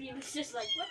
He was just like, what?